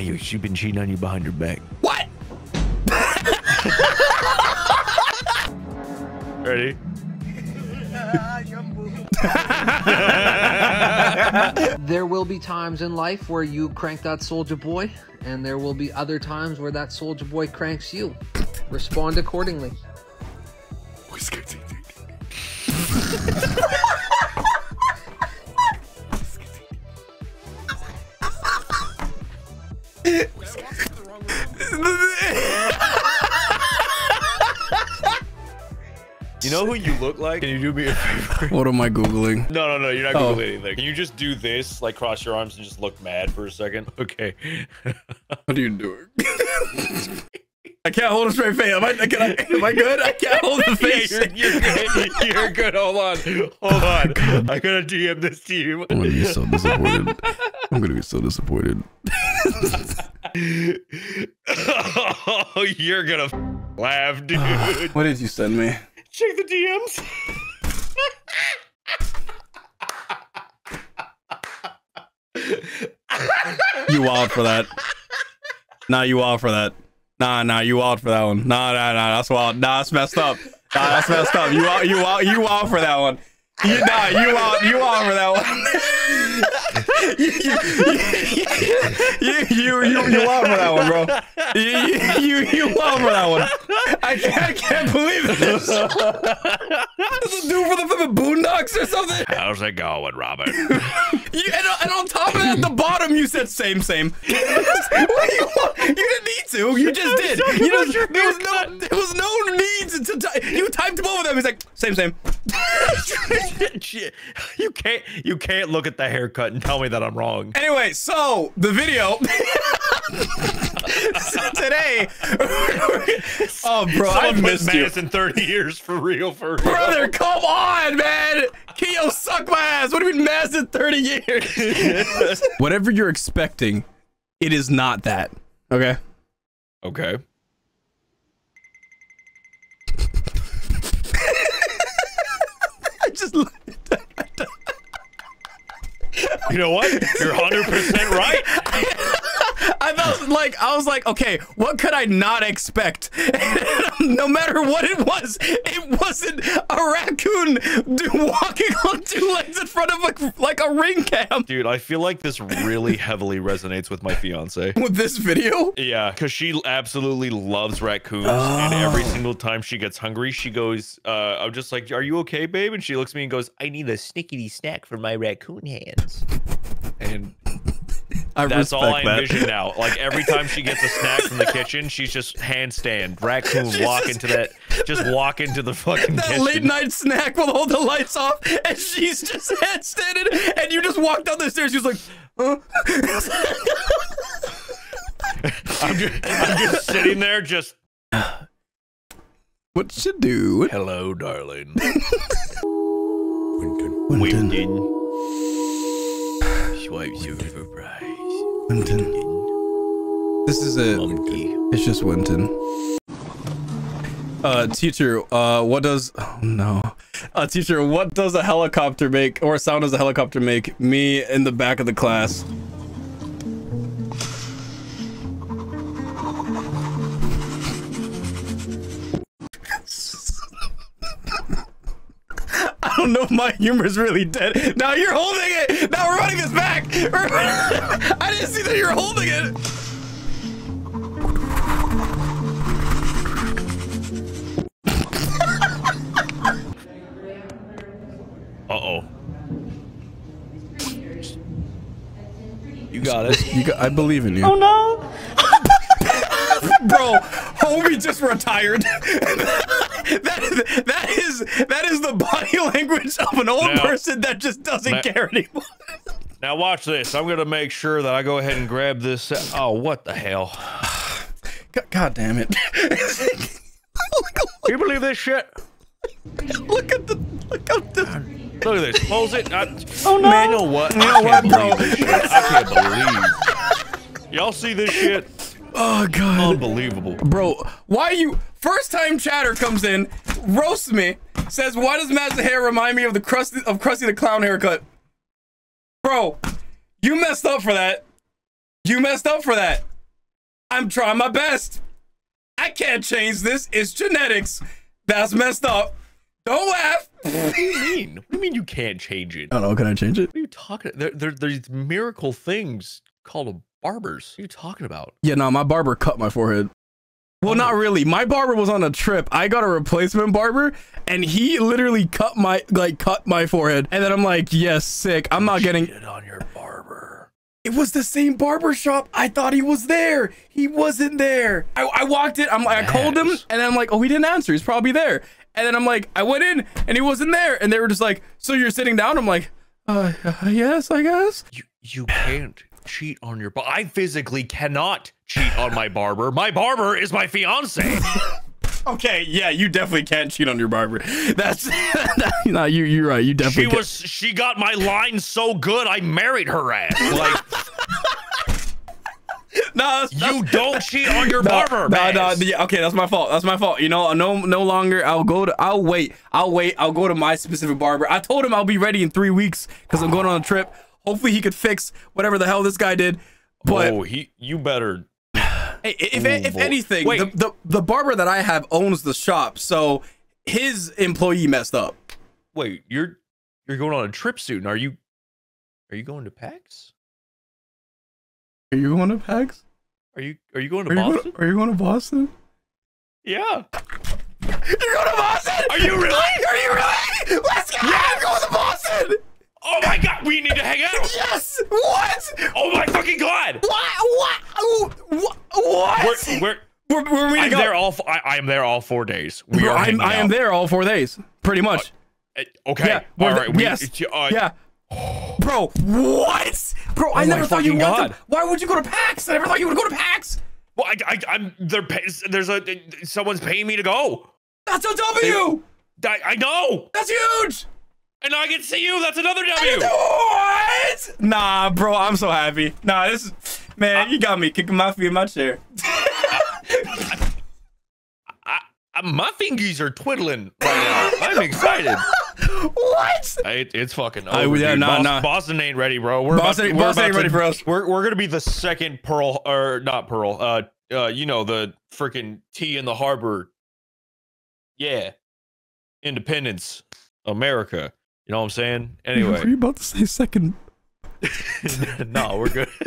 Hey, you, she been cheating on you behind your back. What? Ready? There will be times in life where you crank that soldier boy, and there will be other times where that soldier boy cranks you. Respond accordingly. You know who you look like? Can you do me a favor? What am I googling? No, no, no. You're not Oh. googling anything. Can you just do this, like cross your arms and just look mad for a second? Okay. What are you doing? I can't hold a straight face. Am I, can I, am I good? I can't hold the face. Yeah, you're, you're good. You're good. Hold on. Hold on. I gotta DM this to you. I'm gonna be so disappointed. I'm gonna be so disappointed. oh, you're gonna laugh, dude. What did you send me? Check the DMs. You wild for that. Nah, you wild for that. Nah, nah, you wild for that one. Nah, nah, nah, that's wild. Nah, that's messed up. Nah, that's messed up. You wild, you wild, you wild for that one. You, nah, you wild, you wild for that one. you, you, you, you, you wild for that one, bro. You, you, you, you wild for that one. I can't, I can't believe this. this is a dude for the fucking Boondocks or something. How's it going, Robert? You, and, and on top of that, at the bottom, you said same, same. what do you want? You didn't need to. You just did. You just, there was no, there was no need to. Ty- you typed both of them. He's like same, same. Shit. you can't. You can't look at the haircut and tell me that I'm wrong. Anyway, so the video today. oh, bro, I Someone put missed you, Madison 30 years for real, for real. brother. Come on, man. Keo, suck my ass. What do you mean, Maazz in thirty years? Whatever you're expecting, it is not that. Okay. Okay. I just. You know what? You're 100% right. I like I was like, okay, what could I not expect? no matter what it was, it wasn't a raccoon walking on two legs in front of a, like a ring cam. Dude, I feel like this really heavily resonates with my fiance. With this video, Yeah, because she absolutely loves raccoons, and every single time she gets hungry, she goes, uh, "I'm just like, are you okay, babe?" And she looks at me and goes, "I need a snickety snack for my raccoon hands." And I that's all I respect that. envision now. Like every time she gets a snack from the kitchen, she's just handstand, raccoon, walk into that, just walk into the fucking That kitchen. late night snack with all the lights off, and she's just handstanding, and you just walk down the stairs. She's like, huh? I'm just, I'm just sitting there, just what you do? hello, darling. Winton. Winton. Swipes you for prize. Winton. This is it. Monkey. It's just Winton. Uh, teacher, uh, what does, oh no. Uh, teacher, what does a helicopter make, or sound does a helicopter make? Me in the back of the class. Don't know if my humor is really dead. Now you're holding it. Now we're running this back. I didn't see that you're holding it. Uh oh. You got it. You got, I believe in you. Oh no. Bro, homie just retired. that, that is that is the body language of an old Now- person that just doesn't now- care anymore. Now watch this. I'm gonna make sure that I go ahead and grab this. Oh, what the hell? God, God damn it. Can you believe this shit? look at the look at the Look at this. Close it. I, oh no. Man, you know what? You know what, bro? believe this shit. I can't believe. Y'all see this shit? Oh god. Unbelievable. Bro, why you first time chatter comes in, roasts me, says why does Matt's hair remind me of the Krusty of Krusty the Clown haircut? Bro, you messed up for that. You messed up for that. I'm trying my best. I can't change this. It's genetics. That's messed up. Don't laugh. What do you mean? What do you mean you can't change it? I don't know. Can I change it? What are you talking? There, there, there's miracle things called a barbers. What are you talking about? Yeah, no, my barber cut my forehead. Well, not really. My barber was on a trip. I got a replacement barber, and he literally cut my like cut my forehead. And then I'm like, yes, sick. I'm not getting. it on your barber. It was the same barber shop. I thought he was there. He wasn't there. I, I walked in. I'm like, I called him, and I'm like, oh, he didn't answer. He's probably there. And then I'm like, I went in, and he wasn't there. And they were just like, so you're sitting down? I'm like, uh, yes, I guess. You, you can't cheat on your. Bar- I physically cannot cheat on my barber. My barber is my fiance. Okay, yeah, you definitely can't cheat on your barber. That's no, you you're right. You she definitely can't. was. She got my line so good. I married her ass. Like No, that's- you don't cheat on your no, barber, no, no, yeah, okay, that's my fault. That's my fault. You know, no, no longer. I'll go to. I'll wait. I'll wait. I'll go to my specific barber. I told him I'll be ready in three weeks because I'm going on a trip. Hopefully, he could fix whatever the hell this guy did. But oh, he. You better. hey, if Ooh, if anything, Wait. the, the the barber that I have owns the shop, so his employee messed up. Wait, you're you're going on a trip soon. Are you? Are you going to PAX? Are you going to PAX? Are you Are you going to Are you Boston? going, are you going to Boston? Yeah. You're going to Boston? Are you really? Are you really? Let's go. Yeah. I'm going to Boston. Oh my God! We need to hang out. Yes. What? Oh my fucking God! What? What? What? What? We're, we're We're, we're I'm there all. I, I am there all four days. We Bro, are. I'm, I am there all four days, pretty much. Uh, Okay. Yeah, all right. We, yes. uh, yeah. Bro, what? Bro, I Oh never thought you. God. Why would you go to PAX? I never thought you would go to PAX. Well, I, I, I'm. There. There's a. Someone's paying me to go. That's a W. I, I know. That's huge. And I can see you. That's another W. What? Nah, bro, I'm so happy. Nah, this is man, you got me kicking my feet in my chair. I, I, my fingers are twiddling right now. I'm excited. what? It, it's fucking over. I- yeah, nah, Boston, nah. Boston ain't ready, bro. We're Boston- about, we're Boston ain't about ready to- for us. We're we're gonna be the second Pearl or not Pearl. Uh, uh, you know the freaking tea in the harbor. Yeah, Independence, America. You know what I'm saying? Anyway, Were you about to say second? no, we're good.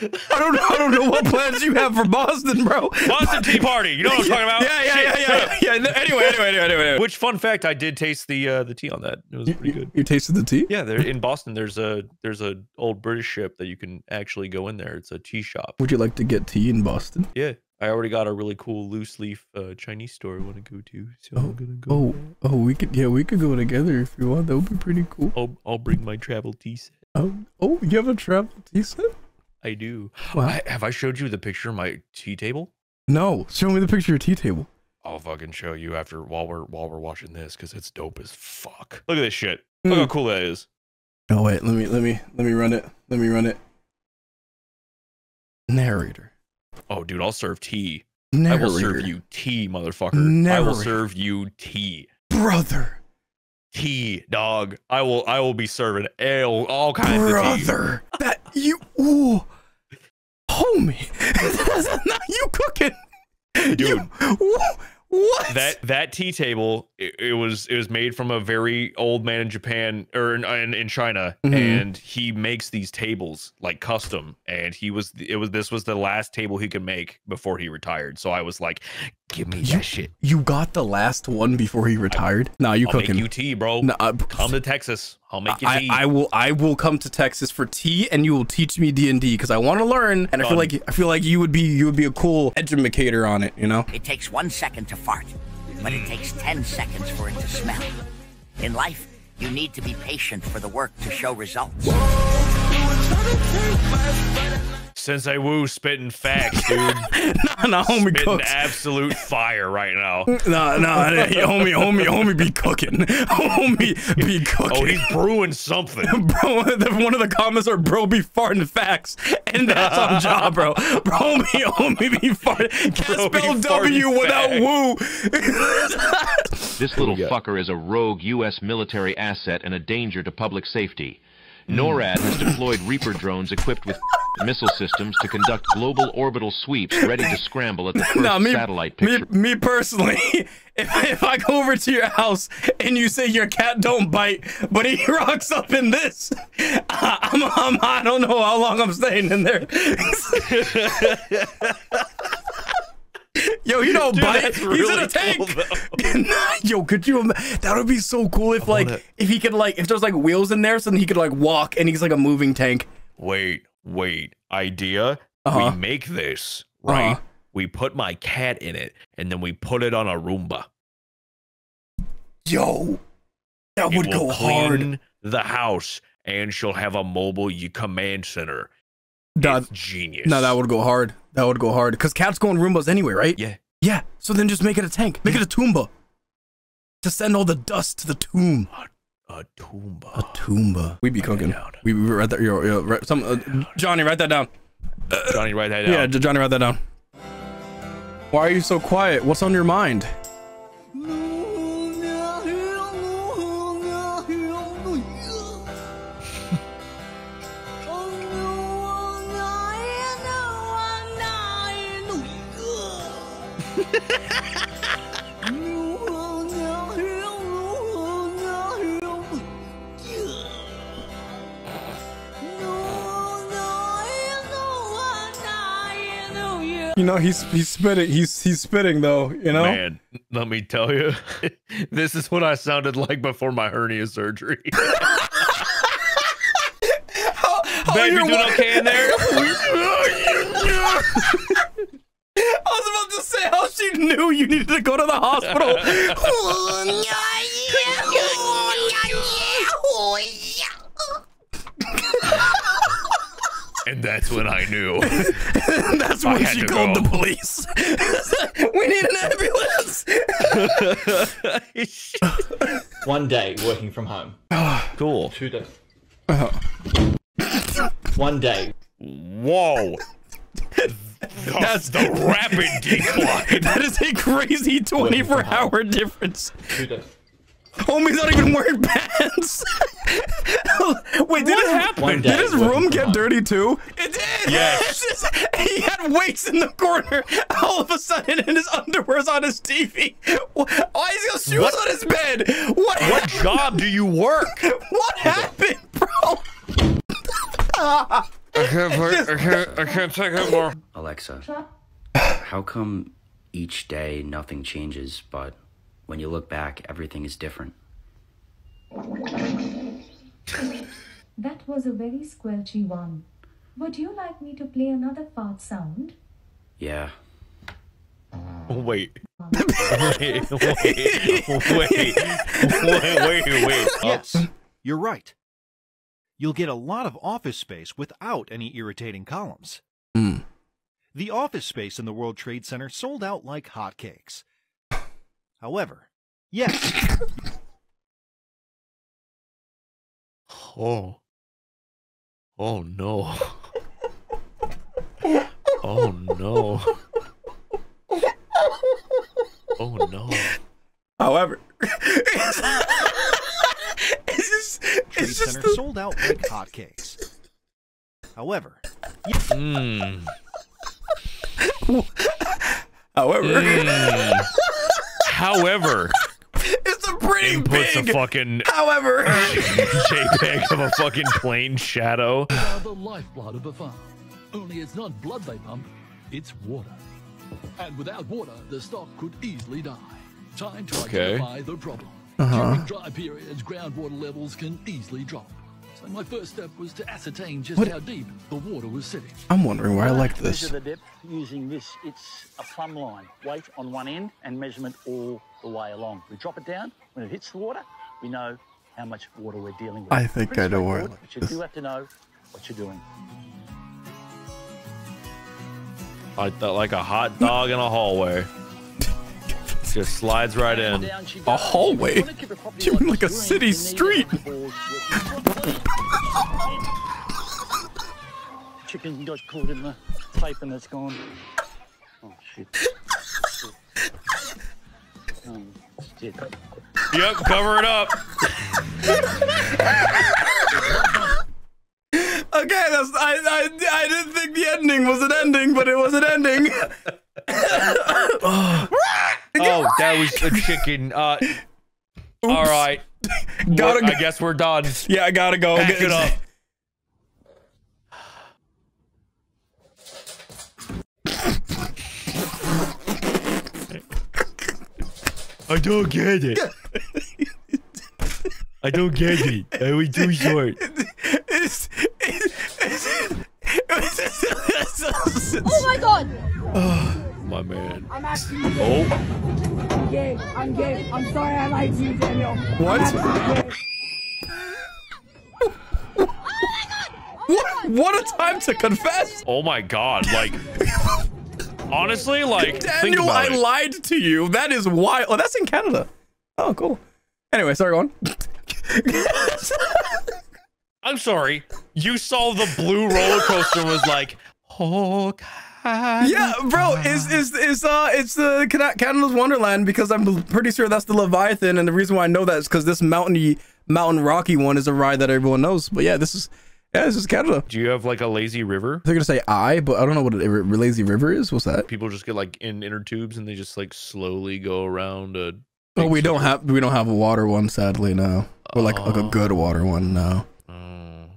I don't know. I don't know what plans you have for Boston, bro. Boston Tea Party. You know what I'm talking about? Yeah, yeah, Shit, yeah, yeah, yeah. Anyway, anyway, anyway, anyway. Which fun fact? I did taste the uh, the tea on that. It was pretty good. You tasted the tea? Yeah, there in Boston. There's a there's a old British ship that you can actually go in there. It's a tea shop. Would you like to get tea in Boston? Yeah, I already got a really cool loose leaf uh, Chinese store I want to go to. So I'm gonna go. Oh, oh, we could, yeah, we could go together if you want. That would be pretty cool. I'll I'll bring my travel tea set. Oh, oh, you have a travel tea set? I do. Wow. I, have I showed you the picture of my tea table? No, show me the picture of your tea table. I'll fucking show you after while we're while we're watching this because it's dope as fuck. Look at this shit. Look how Mm. cool that is. Oh wait, let me, let me, let me run it. Let me run it. Narrator. Oh, dude, I'll serve tea. Narrator. I will serve you tea, motherfucker. I will serve you tea. brother, Tea, dog. I will I will be serving ale, all kinds of tea. brother. that you, ooh, homie. That's not you cooking, Dude. You- ooh, what? that that tea table it, it was it was made from a very old man in Japan or in in, in China Mhm. and he makes these tables like custom and he was it was this was the last table he could make before he retired so I was like give me You- that shit you got the last one before he retired. Nah, you I'll cooking? make you tea bro Nah, uh, come to Texas I'll make you I, tea I will I will come to Texas for tea and you will teach me D and D because I want to learn and I feel like I feel like you would be you would be a cool educator on it, you know? It takes one second to fart, but it hmm. takes 10 seconds for it to smell. In life, you need to be patient for the work to show results. Sensei Wu spitting facts dude nah, nah, homie spitting cooks. absolute fire right now Nah, nah, nah, homie, homie, homie be cooking. Homie be oh, cooking. oh he's brewing something Bro, one of the comments are bro be farting facts, and that's on job, bro. Bro be homie be farting. Can't Bro spell W without facts. woo. This little fucker is a rogue U.S. military asset and a danger to public safety. NORAD has deployed Reaper drones equipped with missile systems to conduct global orbital sweeps ready to scramble at the first Now, me, satellite picture. me personally, if, if I go over to your house and you say your cat don't bite, but he rocks up in this, I'm, I'm, I don't know how long I'm staying in there. Yo, you know, Dude, He's in a tank. cool, Yo, could you? That would be so cool if like if he could like if there's like wheels in there, so then he could like walk and he's like a moving tank. Wait, wait. Idea? Uh-huh. We make this, right? Uh-huh. We put my cat in it, and then we put it on a Roomba. Yo, that It would go hard. the house, and she'll have a mobile command center. Nah, It's genious. no, that would go hard. That would go hard because cats go in Roombas anyway, right? Yeah. Yeah. So then just make it a tank. Make it a Toomba. To send all the dust to the tomb. A Toomba. A Toomba. We be cooking. We we write that. Yo, yo, write, some uh, Johnny, write that down. Johnny, write that down. Yeah, Johnny, write that down. Why are you so quiet? What's on your mind? You know he's he's spitting. He's he's spitting though. You know. Man, let me tell you, this is what I sounded like before my hernia surgery. Babe, you you're doing okay in there? I was about to say how she knew you needed to go to the hospital. and that's when I knew. That's when she called go. the police. we need an ambulance. One day working from home. cool. Two days. Uh-huh. One day. Whoa. That's the rapid decline. that is a crazy 24 hour difference. Two. Homie's not even wearing pants. Wait, did, What his, happened? Did his room get dirty too? It did. Yes. Just- he had weights in the corner. All of a sudden, and his underwear's on his TV. Why is he got shoes What- on his bed? What? What job do you work? What happened, bro? I can't, I can't, I can't take it more. Alexa, how come each day nothing changes, but when you look back, everything is different? That was a very squelchy one. Would you like me to play another fart sound? Yeah. Wait. Wait, wait, wait, wait, wait, wait. Yes, you're right. You'll get a lot of office space without any irritating columns. Hmm. The office space in the World Trade Center sold out like hotcakes. However, yes, Oh. Oh no. Oh no. Oh no. However, it's just, Trade it's just Center the, sold out like hotcakes. However, Mm. however, Mm. However, it's a pretty inputs big. a fucking however, JPEG of a fucking plain shadow. the lifeblood of a farm. Only it's not blood they pump, it's water. And without water, the stock could easily die. Time to Okay. identify the problem. Uh-huh. During dry periods, groundwater levels can easily drop. So my first step was to ascertain just What- how deep the water was sitting. I'm wondering why I like this. Measure the depth using this. It's a plumb line. Weight on one end and measurement all the way along. We drop it down. When it hits the water, we know how much water we're dealing with. I think Pretty I know why I straightforward, like But you this. do have to know what you're doing. Like that, like a hot dog in a hallway. Just slides right in. A hallway? You wanna keep the property You mean like a city street? Chicken got caught in the tape and it's gone. Oh shit. Um, shit. Yep, cover it up. Okay, that's I, I I didn't think the ending was an ending, but it was an ending. Oh, that was a chicken. Uh, all right. Gotta go. I guess we're done. Yeah, I gotta go. Pack Get- it up. I don't get it. I don't get it. I was too short. Oh my god! My man. I'm actually Oh. I'm gay. I'm gay. I'm sorry I lied to you, Daniel. What? I'm gay. what? What a time to confess, Oh my god. Like, honestly, like, think Daniel. about I it. lied to you. That is wild. Oh, that's in Canada. Oh, cool. Anyway, sorry, go on. I'm sorry. You saw the blue roller coaster and was like, oh, Yeah, bro, is is is uh, it's the Cana- Canada's Wonderland because I'm pretty sure that's the Leviathan, and the reason why I know that is because this mountainy, mountain rocky one is a ride that everyone knows. But yeah, this is yeah, this is Canada. Do you have like a lazy river? They're gonna say I, but I don't know what a, lazy river is. What's that? People just get like in inner tubes and they just like slowly go around a. Oh, we don't have we don't have a water one, sadly. No, or like like a Oh. good water one. No.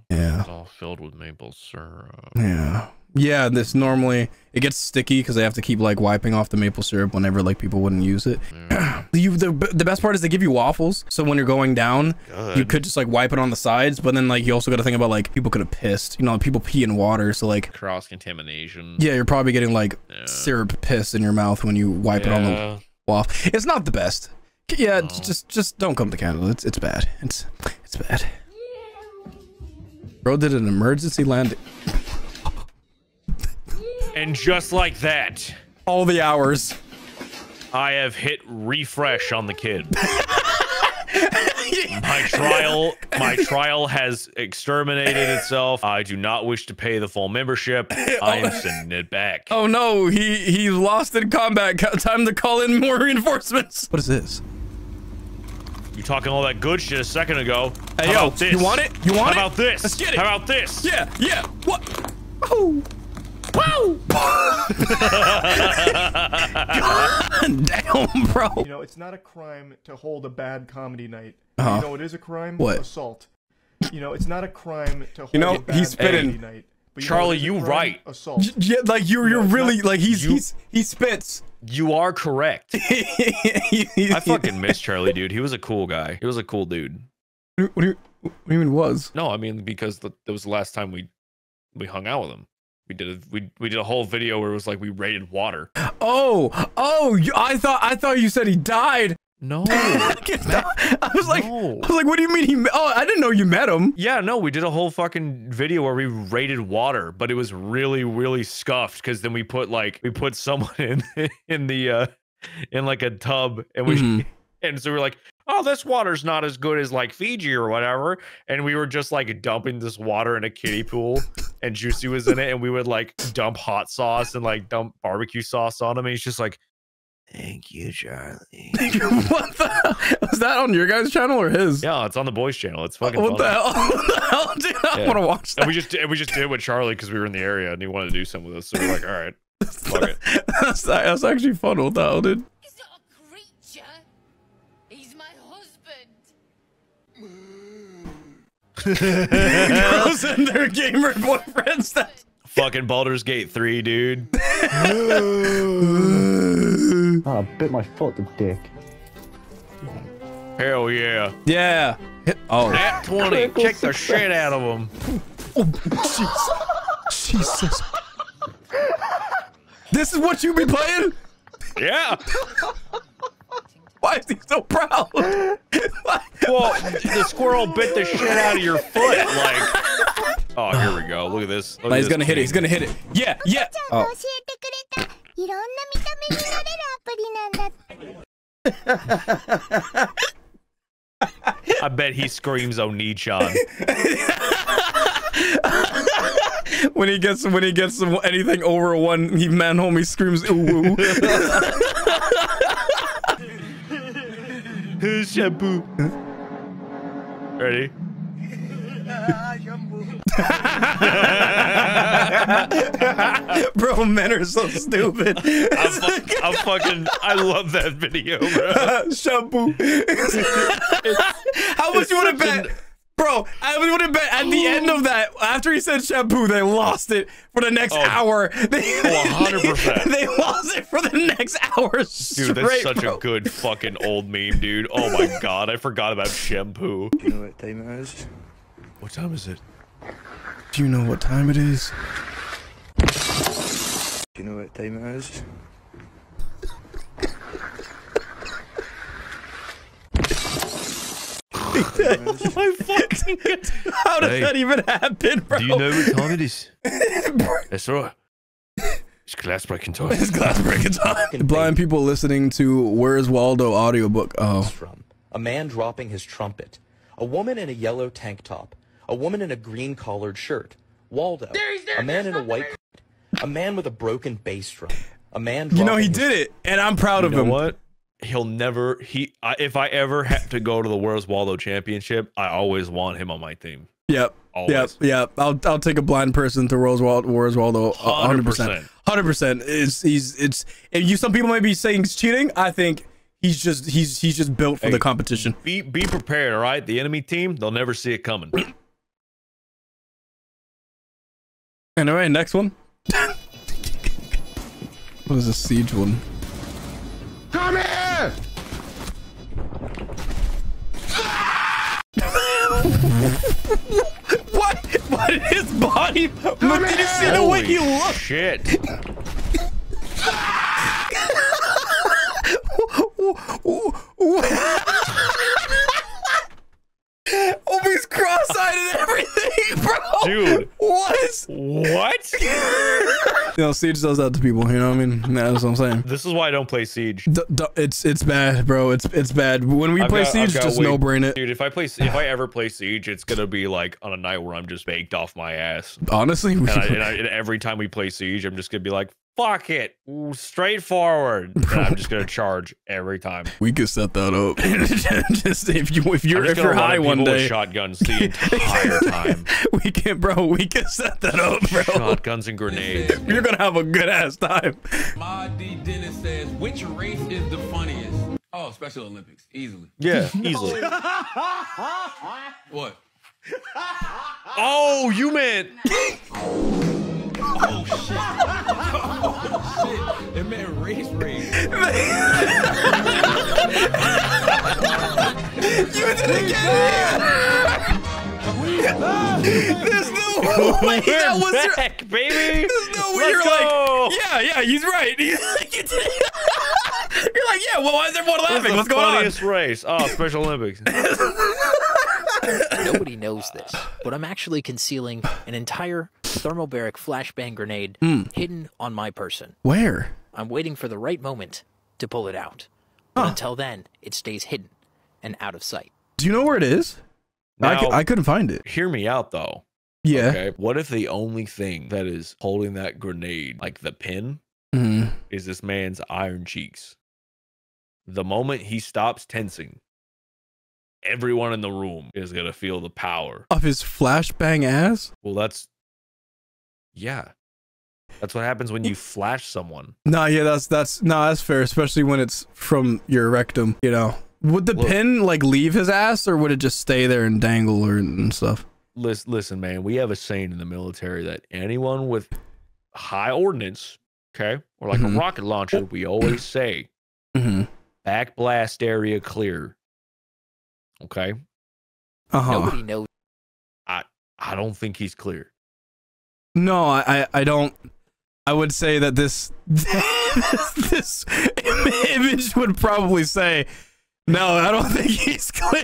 Yeah. It's all filled with maple syrup. Yeah. Yeah, this normally it gets sticky because they have to keep like wiping off the maple syrup whenever like people wouldn't use it. you the, the best part is they give you waffles, so when you're going down, you could just like wipe it on the sides. But then like you also got to think about like people could have pissed. You know, people pee in water, so like Cross contamination. yeah, you're probably getting like syrup piss in your mouth when you wipe it on the waffle. It's not the best. Yeah, it's just just don't come to Canada. It's it's bad. It's it's bad. Bro did an emergency landing. And just like that, all the hours, I have hit refresh on the kid. my trial, my trial has exterminated itself. I do not wish to pay the full membership. I am sending it back. Oh no, he he's lost in combat. Time to call in more reinforcements. What is this? You talking all that good shit a second ago. Hey, How yo, about this? you want it? You want How it? about this? Let's get it. How about this? Yeah, yeah. What? Oh. Wow. Damn, bro. You know, it's not a crime to hold a bad comedy night. Uh-huh. You know, it is a crime. What? Assault. You know, it's not a crime to hold You know, a bad he's spitting. comedy night. But Charlie, know, it is a you crime, right. Assault. Yeah, like you're you're No, really not- like he's You- he's he spits. You are correct. I fucking miss Charlie, dude. He was a cool guy. He was a cool dude. What do you, what do you mean was? No, I mean because the, that was the last time we we hung out with him. We did a we we did a whole video where it was like we rated water. Oh, oh! You, I thought I thought you said he died. No, I was like, I was like, what do you mean he? Oh, I didn't know you met him. Yeah, no, we did a whole fucking video where we rated water, but it was really, really scuffed because then we put like we put someone in in the uh in like a tub and we Mhm. and so we're like, oh, this water's not as good as like Fiji or whatever. And we were just like dumping this water in a kiddie pool and Juicy was in it, and we would like dump hot sauce and like dump barbecue sauce on him, and he's just like, Thank you, Charlie. Thank you. What the? Was that on your guys' channel or his? Yeah, it's on the boys' channel. It's oh, fucking What the hell? What the hell, dude? I Yeah. want to watch And that. we just and we just did it with Charlie because we were in the area and he wanted to do something with us. So we're like, all right, fuck it. that's, that's actually fun. What the hell, dude? Girls and their gamer boyfriends. That Fucking Baldur's Gate 3, dude. Oh, ah, I bit my foot, the dick. Hell yeah. Yeah. Hit- Oh. At 20. Kick the shit out of him. Oh, Jesus. This is what you be playing? Yeah. Why is he so proud? well, the squirrel bit the shit out of your foot. Like, oh, here we go. Look at this. Look he's this gonna hit it. He's gonna hit it. Yeah, yeah. Oh. I bet he screams Onichan. when he gets when he gets anything over one he man homie screams ooh woo. Shampoo. Ready? Bro, men are so stupid. I'm, fu- I'm fucking. I love that video, bro. Shampoo. How much you want to bet? Bro, I would have bet at the end of that, after he said shampoo, they lost it for the next Oh. hour. They, Oh, 100%. They lost it for the next hour straight, Dude, that's such bro. a good fucking old meme, dude. Oh my god, I forgot about shampoo. You know what time it is? What time is it? Do you know what time it is? Do you know what time it is? My fucking How does Hey. that even happen, bro? Do you know what time it is? That's right. It's glass breaking time. It's glass breaking time. Blind people listening to Where's Waldo audiobook. Oh. from a man dropping his trumpet, a woman in a yellow tank top, a woman in a green collared shirt, Waldo, there there, a man in a white coat, a man with a broken bass drum, a man. You know, he did it, and I'm proud You of know him. what? He'll never. He. I, if I ever have to go to the World's Waldo Championship, I always want him on my team. Yep. Always. Yep. Yep. I'll I'll take a blind person to World's Waldo. Where's Waldo? Hundred percent. 100%. Is he's it's. And you. Some people might be saying it's cheating. I think he's just he's he's just built for Hey. the competition. Be be prepared, all right? The enemy team, they'll never see it coming. And all right, next one. what is a siege one? Come here! His body? Look, did you see the way he Holy looked? Shit. Oh, he's cross-eyed and everything, bro. Dude. What? What? You know, Siege does that to people. You know what I mean? That's what I'm saying. This is why I don't play Siege. D- it's it's bad, bro. It's it's bad. When we I've play got- Siege, just no brain it. Dude, if I play, if I ever play Siege, it's gonna be like on a night where I'm just baked off my ass. Honestly, we, And, I, and, I, and every time we play Siege, I'm just gonna be like, "Fuck it, straightforward." And I'm just gonna charge every time. we could set that up. just if you if you're if you're high one people with day, shotguns the entire time. we can, bro. We can set that up, bro. Shotguns and grenades. You're gonna have a good ass time. My D Dennis says, which race is the funniest? Oh, Special Olympics, easily. Yeah, easily. What? Oh, you meant Oh shit! oh shit! It meant race race. you did it again. There's no way that was your back, baby. There's no way Let's you're go. like, yeah, yeah, he's right. He's like, you did you're like, yeah. Well, why is everyone laughing? What's going on? funniest race. Oh, Special Olympics. Nobody knows this, but I'm actually concealing an entire thermobaric flashbang grenade Hmm. hidden on my person. Where? I'm waiting for the right moment to pull it out. But until then, it stays hidden and out of sight. Do you know where it is? I, Now- I couldn't find it. Hear me out though. Yeah. Okay. What if the only thing that is holding that grenade, like the pin, Mhm. is this man's iron cheeks? The moment he stops tensing, everyone in the room is gonna feel the power. Of his flashbang ass? Well, that's yeah. That's what happens when you flash someone. No, yeah, that's that's no, that's fair, especially when it's from your rectum. You know, would the Look. pin like leave his ass, or would it just stay there and dangle or and stuff? Listen, listen, man. We have a saying in the military that anyone with high ordnance, okay, or like Mhm. a rocket launcher, we always say Mm-hmm. back blast area clear. Okay, Uh huh. Nobody knows. I I don't think he's clear. No, I, I I don't. I would say that this this image would probably say, no, I don't think he's clear.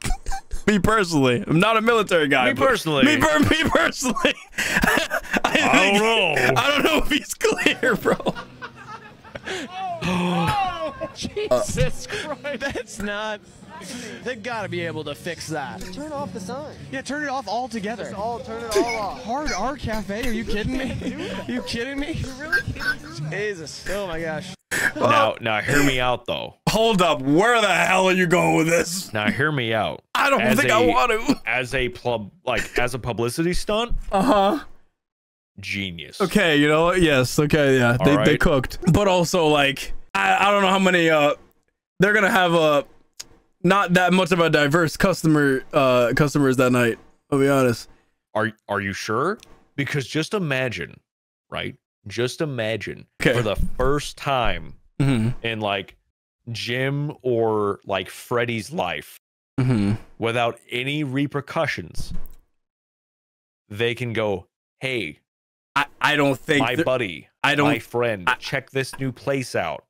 me personally, I'm not a military guy. Me personally. me, per- me personally, I, I don't know. I don't know if he's clear, bro. Jesus Christ. That's not. They've got to be able to fix that. Turn off the sign. Yeah, turn it off altogether. Just all turn it all off. Hard R Cafe? Are you kidding me? Are you kidding me? You really kidding me? Jesus. Oh my gosh. now, now, hear me out though. Hold up. Where the hell are you going with this? Now, hear me out. I don't As think I a- want to. As a plub, like as a publicity stunt, Uh huh. Genius. Okay, you know what? Yes. Okay, yeah. They, they cooked, but also like I, I don't know how many. Uh, they're gonna have a not that much of a diverse customer uh customers that night. I'll be honest. Are are you sure? Because just imagine, right? Just imagine Okay. for the first time Mm-hmm. in like Jim or like Freddy's life, Mm-hmm. without any repercussions, they can go, "Hey, I I don't think my there- buddy, I don't- my friend, check this new place out.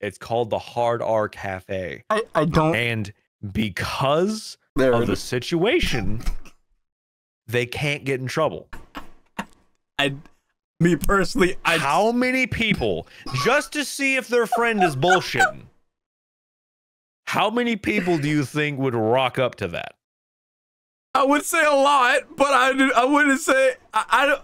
It's called the Hard R Cafe. I, I don't. And because There of the is. situation, they can't get in trouble. I, me personally, I. How many people just to see if their friend is bullshitting? How many people do you think would rock up to that? I would say a lot, but I I wouldn't say I, I don't.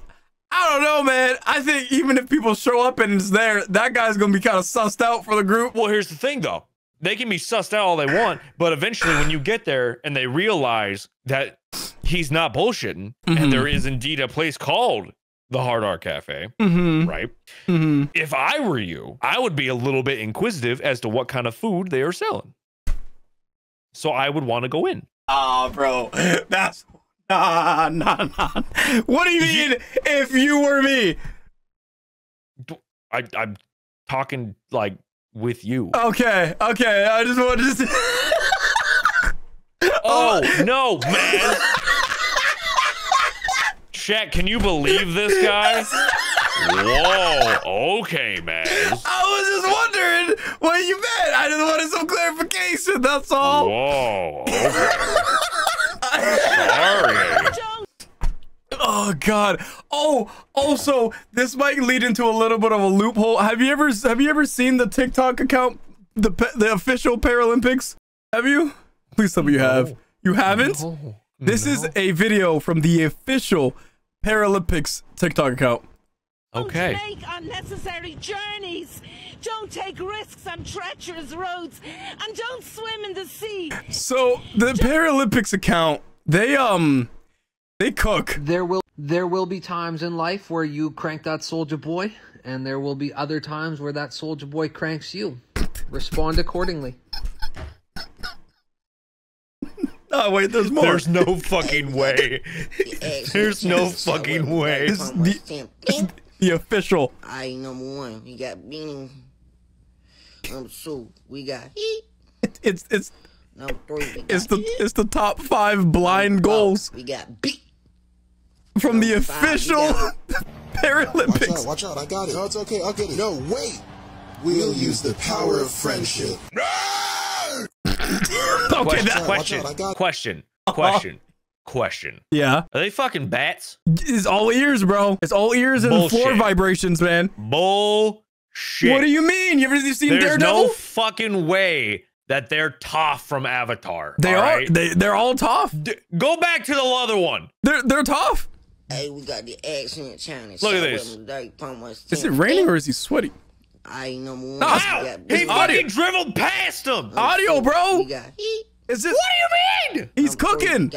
I don't know, man. I think even if people show up and it's there, that guy's gonna be kind of sussed out for the group. Well, here's the thing though. They can be sussed out all they want, but eventually when you get there and they realize that he's not bullshitting Mhm. and there is indeed a place called the Hard R Cafe, Mm-hmm. right? Mm-hmm. If I were you, I would be a little bit inquisitive as to what kind of food they are selling. So I would want to go in. Ah, bro, that's nah, nah, nah. What do you mean? If you were me, I, I'm talking like with you. okay, okay. I just wanted to. Oh no, man! Chat, can you believe this guy? Whoa, okay, man. I was just wondering what you meant. I just wanted some clarification. That's all. Whoa, okay. Sorry. Oh God. Oh, also, this might lead into a little bit of a loophole. Have you ever have you ever seen the TikTok account, the the official Paralympics? Have you? Please tell me you have. You haven't? This is a video from the official Paralympics TikTok account. Okay. Don't make unnecessary journeys. Don't take risks on treacherous roads, and don't swim in the sea. So the Paralympics account, they um, they cook. There will there will be times in life where you crank that soldier boy, and there will be other times where that soldier boy cranks you. Respond accordingly. Oh wait, there's more. There's no fucking way. There's no fucking way. This is the, this is the official. I number one, we got Beanie. Number two, we got Heat. It's it's number three, we got it's the it's the top five blind goals we got beat. from the Number five, official got- Paralympics. Watch out, watch out, I got it. No, it's okay, I'll get it. No, wait! We'll use the power of friendship. Okay, question, that- question, Watch out, I got question, question, question. Yeah, Are they fucking bats? it's all ears, bro. It's all ears and floor vibrations, man. Bullshit. What do you mean? You ever seen There's Daredevil? There's no fucking way that they're Toph from Avatar. they all are. right? They they're all tough. D- go back to the other one. They're they're tough. Hey, we got the accent challenge. Look at this. Is it raining or is he sweaty? I number one. Ah, no, we Ow! He beat. audio. dribbled past him. Audio, bro. Is it? What do you mean? He's number three, we cooking.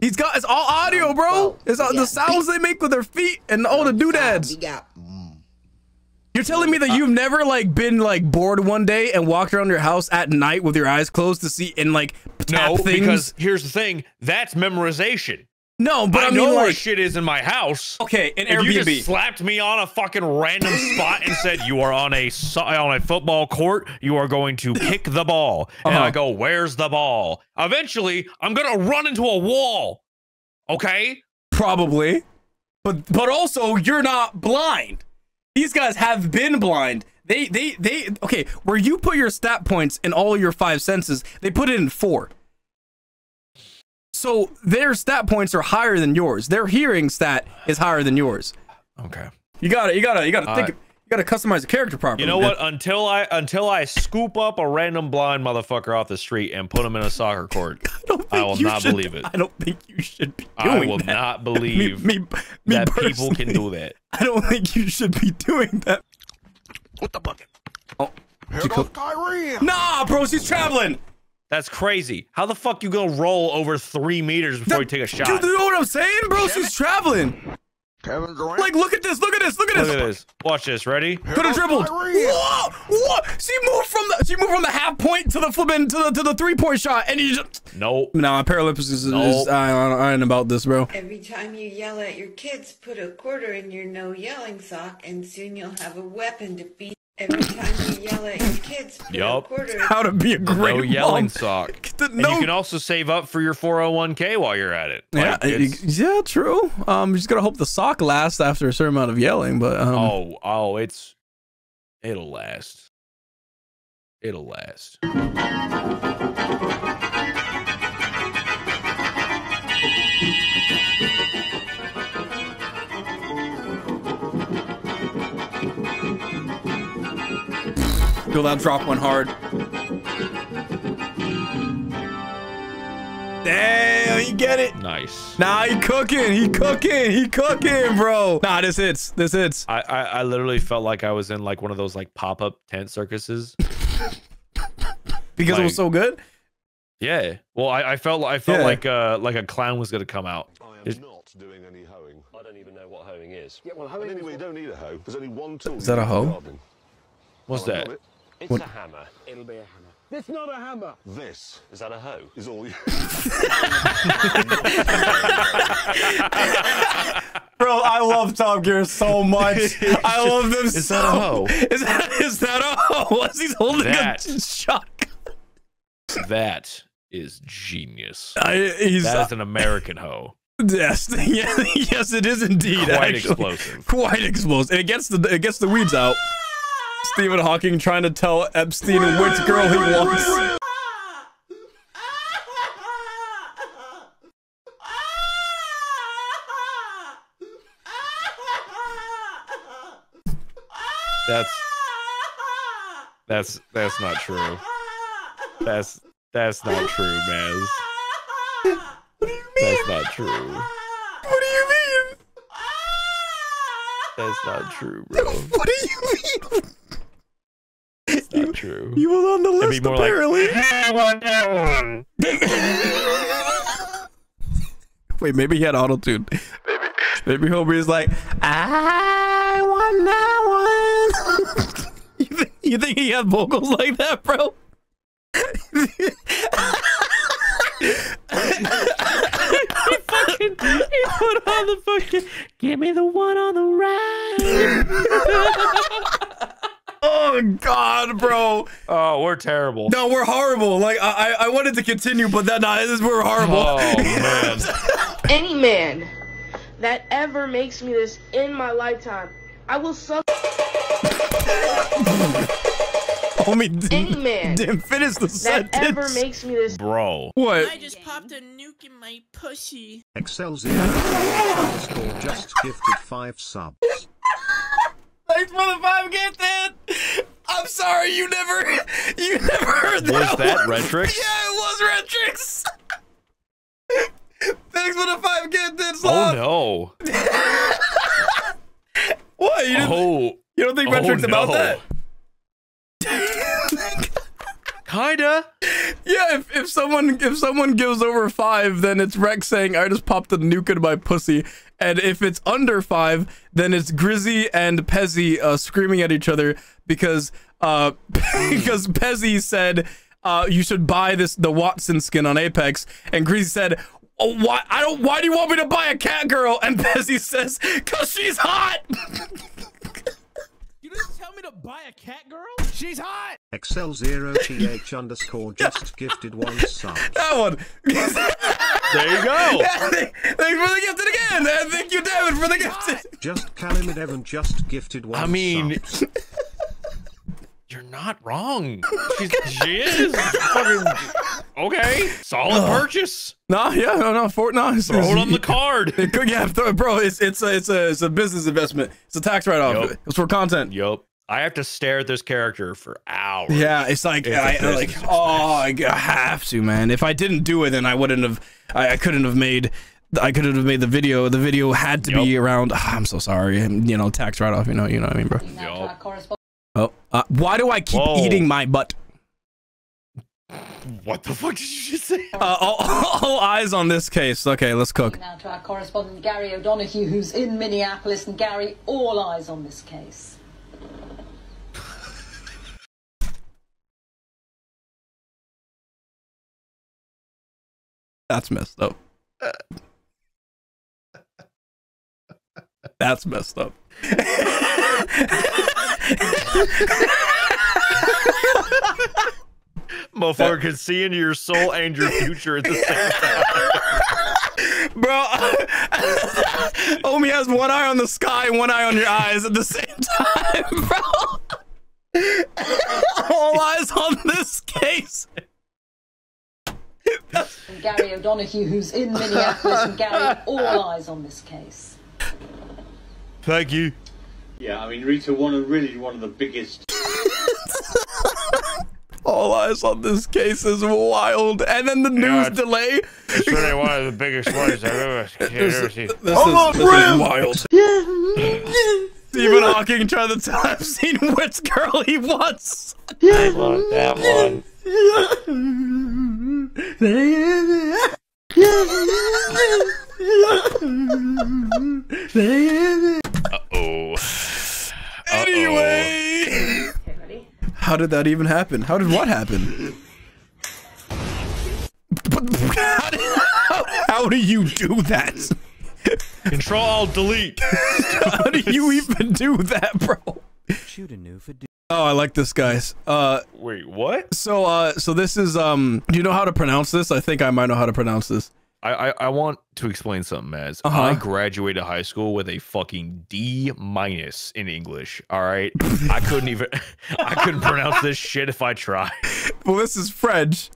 Got He's got it's all audio, bro. It's all, the sounds they make with their feet and all the doodads. We got You're telling me that you've never like been like bored one day and walked around your house at night with your eyes closed to see and like tap No, things? because here's the thing. That's memorization. No, but I, I, mean know where like shit is in my house. okay, an If you Airbnb. just slapped me on a fucking random spot and said you are on a on a football court, you are going to kick the ball, and Uh-huh. I go, "Where's the ball?" Eventually, I'm gonna run into a wall. Okay, Probably. But but also you're not blind. These guys have been blind. They they they okay, where you put your stat points in all your five senses, they put it in four. So their stat points are higher than yours. Their hearing stat is higher than yours. okay. You gotta you gotta you gotta All think right. you gotta customize the character properly. You know man. what? Until I until I scoop up a random blind motherfucker off the street and put him in a soccer court, I, don't I will you not should- believe it. I don't think you should be doing that. I will that. not believe me, me, me that people can do that. I don't think you should be doing that. What the bucket? Oh, she Kyrie. Nah, bro, she's traveling. That's crazy. How the fuck you gonna roll over three meters before you take a shot? Dude, you know what I'm saying, bro? She's traveling. Kevin Durant. Like, look at this, look at this, look at this. Look this. at this. Watch this. Ready? Could have dribbled. Whoa, whoa! She moved from the she moved from the half point to the flipping to the to the three point shot, and you just nope. No, Nah, Paralympics is, is Nope. I, I ain't about this, bro. Every time you yell at your kids, put a quarter in your no yelling sock, and soon you'll have a weapon to beat. Every time you yell at your kids, put a Yup. quarter. How to be a great no yelling mom. sock. The- And no- you can also save up for your 401k while you're at it. Yeah, Like, it's- yeah, true. Um, you just gotta hope the sock lasts after a certain amount of yelling, but um, oh, oh, it's it'll last. It'll last. Feel that drop one hard. Damn, you get it. Nice. Nah, he cooking, he cooking, he cooking, bro. Nah, this hits, this hits. I, I I literally felt like I was in like one of those like pop up tent circuses. Because it was so good. Yeah. Well, I, I felt I felt Yeah. like uh like a clown was gonna come out. It's- not doing any hoeing. I don't even know what hoeing is. Yeah, well, And anyway, you don't need a hoe. There's only one tool. Is that a hoe? gardening. What's Well, I've that? Got it. It's What- a hammer. It'll be a hammer. It's not a hammer. This Is that a hoe? is all you. Bro, I love Top Gear so much. I love them Is so. that a hoe? Is that, is that a hoe? As he's holding That- a shotgun. That is genius. I, he's, That is an American hoe. Yes, yeah, yes, it is indeed. Quite actually. explosive. Quite explosive. It gets the it gets the weeds out. Stephen Hawking trying to tell Epstein which girl he wants. That's that's that's not true. That's that's not true, Maz. That's not true. What do you mean? That's not true, bro. What do you mean? That's not true. You were on the It'd list be more like, apparently. Wait, maybe he had auto tune. Maybe, maybe Homer's like, I want that one. you, think, you think he had vocals like that, bro? He fucking he put on the fucking give me the one on the right. oh God, bro. Oh, we're terrible. No, we're horrible. Like I, I I wanted to continue, but then nah, this we're horrible. Oh man. Any man that ever makes me this in my lifetime, I will suck. Homie, didn't, Any didn't finish the that sentence. ever makes me this. Bro. What? I just popped a nuke in my pussy. Excelsior underscore just gifted five subs. Thanks for the five gifted. I'm sorry, you never, you never heard that. Was that one. Retrix? Yeah, it was Retrix. Thanks for the five gifted. Oh no. What? You, didn't, Oh. you don't think Oh, Retrix about that? Kinda. Yeah, if, if someone if someone gives over five, then it's Rex saying I just popped a nuke in my pussy, and if it's under five, then it's Grizzy and Pezzy uh, screaming at each other because uh because Pezzy said uh you should buy this the Wattson skin on Apex, and Grizzy said. Oh, why? I don't. Why do you want me to buy a cat girl? And Pezzy says, "Cause she's hot." You didn't tell me to buy a cat girl? She's hot! Excel0 th underscore just gifted one sub. that one. There you go. Yeah, th- thanks for the gifted again. And thank you, David, for the gifted. Just Callum and Evan just gifted one I mean, sub. you're not wrong. She's, she is. Okay. Solid purchase. Nah, yeah, no, no, for no. It's, Throw it on the card. It could, yeah, throw, bro. It's it's a it's a it's a business investment. It's a tax write off. Yup. It's for content. Yup. I have to stare at this character for hours. Yeah, it's like It's a I, I like oh, I have to, man. If I didn't do it, then I wouldn't have. I, I couldn't have made. I couldn't have made the video. The video had to be around. ah, I'm so sorry. You know, tax write off. You know, you know what I mean, bro. Yup. Oh, Uh, why do I keep Whoa. eating my butt? What the fuck did you just say? Uh, all, all eyes on this case. Okay, let's cook. Now to our correspondent Gary O'Donoghue, who's in Minneapolis. And Gary, all eyes on this case. That's messed up. That's messed up. Motherfucker can see into your soul and your future at the same time. Bro, Omi has one eye on the sky one eye on your eyes at the same time, bro. All eyes on this case. And Gary O'Donoghue, who's in Minneapolis. And Gary, all eyes on this case. Thank you. Yeah, I mean, Rita, one of really one of the biggest. All eyes on this case is wild. And then the news Yeah, delay. It's really one of the biggest ones I've ever, I've ever seen. This, is, this is wild. Stephen Hawking tried to tell I've seen which girl he wants. I want that one. Uh-oh. Anyway. How did that even happen? How did what happen? How, did- how, how do you do that? Control Alt Delete. How do you even do that, bro? Shoot a new for Oh, I like this, guys. Uh, Wait, what? so, uh, so this is um. Do you know how to pronounce this? I think I might know how to pronounce this. I, I, I want to explain something, Maz. Uh-huh. I graduated high school with a fucking D minus in English. All right, I couldn't even I couldn't pronounce this shit if I tried. Well, this is French.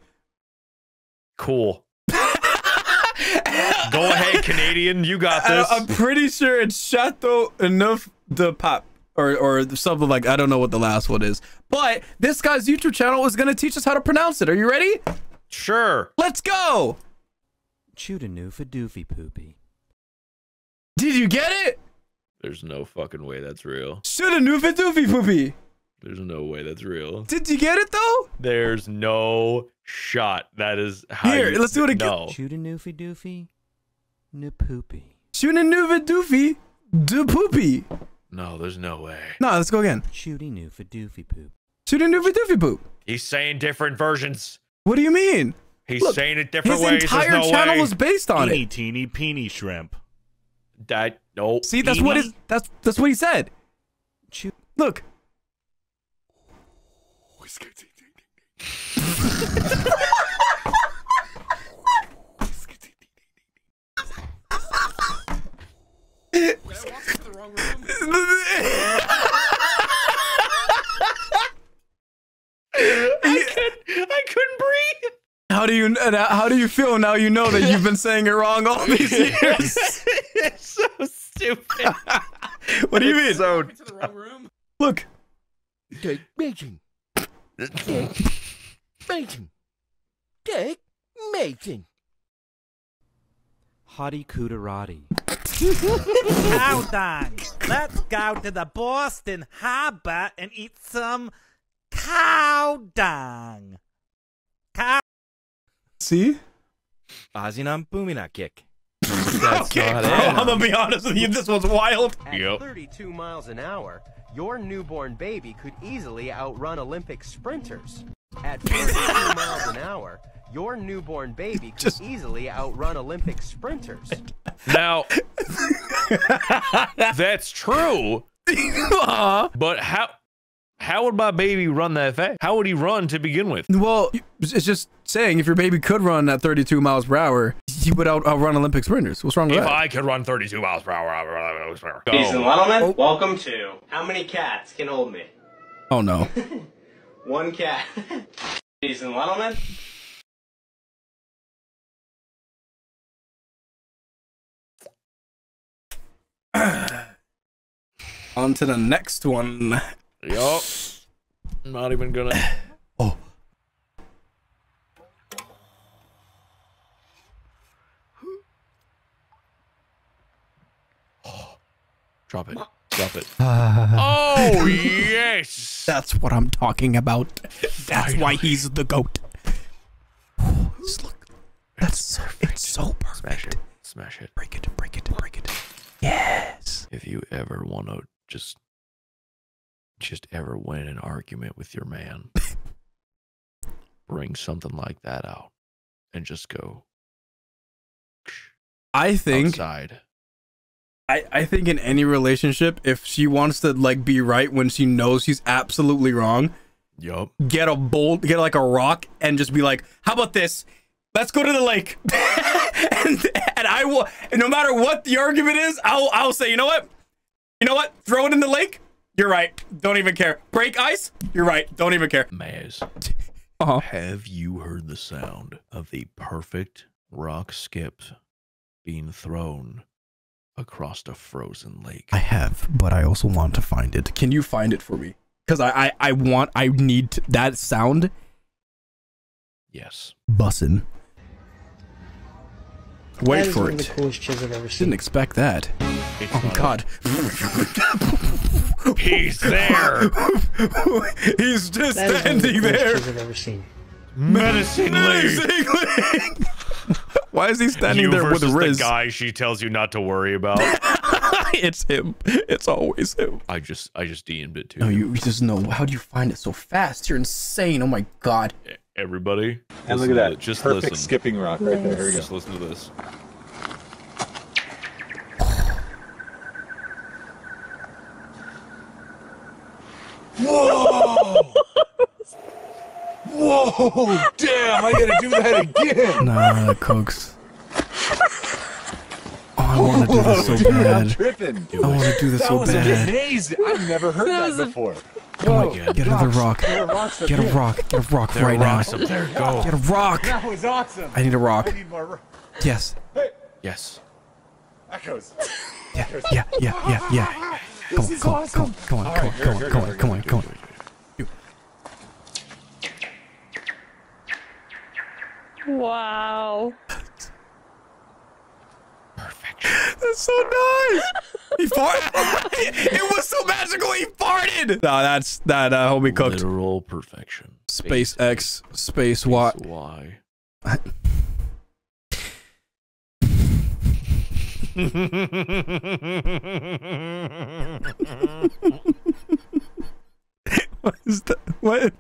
Cool. Go ahead, Canadian. You got this. I, am pretty sure it's Chateau Neuf de Pape. Or, or something like I don't know what the last one is, but this guy's YouTube channel is gonna teach us how to pronounce it. Are you ready? Sure. Let's go. Shoot a new doofy poopy. Did you get it? There's no fucking way that's real. Shoulda knew doofy poopy. There's no way that's real. Did you get it though? There's no shot. That is how Here, you- let's do it again. No. Shoot a newfy doofy. No poopy. Shoulda knew doofy de poopy. No, there's no way. No, let's go again. Shooty new for doofy poop. Shoulda knew for doofy poop. He's saying different versions. What do you mean? He's Look, saying it different His ways. There's entire no channel way. was based on Teeny it. teeny teeny peeny shrimp. That nope. See, that's what is that's that's what he said. Shoot. Look. I walked into the couldn't. I couldn't breathe. How do you uh, how do you feel now? You know that you've been saying it wrong all these years. it's so stupid. what do you mean? So Look. Cake making. Cake making. Cake making. Hottie cooterati. Cow dung. Let's go to the Boston Harbor and eat some cow dung. Cow. See? Azinam boomina kick. okay, bro, I'm gonna be honest with you. This was wild. At 32 miles an hour, your newborn baby could easily outrun Olympic sprinters. At 42 miles an hour, your newborn baby could easily outrun Olympic sprinters. Now, that's true. but how how would my baby run that fast? How would he run to begin with? Well, it's just saying if your baby could run at 32 miles per hour, he would out, outrun Olympic sprinters. What's wrong with If that? If I could run 32 miles per hour, I would run Go. Ladies and gentlemen, oh. welcome to How Many Cats Can Hold Me? Oh no. One cat. Ladies and gentlemen, On to the next one. Yup. Not even gonna. Oh. Drop it. Stop it. oh yes. That's what I'm talking about. That's why he's the goat. Look. That's so. It's so perfect. Smash it. Smash it. Break it. Break it. Break it. Yes. If you ever want to just just ever win an argument with your man, bring something like that out and just go I think. outside. I, I think in any relationship, if she wants to like be right when she knows she's absolutely wrong, Yup. get a bolt, get like a rock, and just be like, "How about this? Let's go to the lake." and, and I will, and no matter what the argument is, I'll I'll say, you know what, you know what, throw it in the lake. You're right. Don't even care. Break ice. You're right. Don't even care. Maz, Uh-huh. have you heard the sound of the perfect rock skip being thrown across a frozen lake? I have, but I also want to find it. Can you find it for me? Because I, I I want I need to, that sound Yes. bussin'. Wait for it. the coolest chairs I've ever seen. Didn't expect that. It's Oh not God. He's there. He's just That is one of the standing coolest there. chairs I've ever seen. Menacingly. Menacingly. Why is he standing you there with versus Riz? the guy she tells you not to worry about. it's him. It's always him. I just I just DM'd it too. No, you. you just know. How do you find it so fast? You're insane. Oh my God. Eh, Everybody. And look at that. Just Perfect listen. skipping rock right there. Here we go. Just listen to this. Whoa! Whoa! Damn! I gotta do that again. Nah, Cokes. Oh, I want to do this so Dude, I'm bad. tripping. I want to do this that so was bad. amazing. I've never heard that, before. Oh Oh my Whoa, God. Get another rock. There are rocks up Get a rock. Get a rock There right now. up there. Go. Get a rock. That was awesome. I need a rock. I need more. ro- Yes. Yes. Echoes. Yeah. Yeah. Yeah. Yeah. Yeah. Come on. This is Come awesome. Come on. Come on. Come on. Come on. Come on. Come on. Come on. Wow. That's so nice. He farted. it was so magical. He farted. No, that's that. Uh, homie cooked. Literal perfection. Space X, Space Y. Y. What is that? What?